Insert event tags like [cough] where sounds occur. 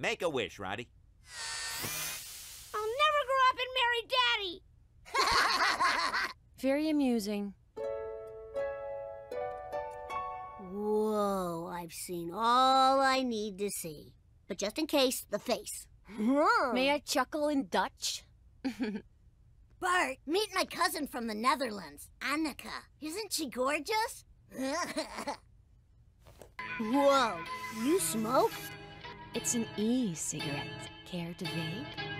Make a wish, Roddy. I'll never grow up and marry Daddy. [laughs] Very amusing. Whoa, I've seen all I need to see. But just in case, the face. May I chuckle in Dutch? [laughs] Bart, meet my cousin from the Netherlands, Annika. Isn't she gorgeous? [laughs] Whoa, you smoke? It's an e-cigarette. Care to vape?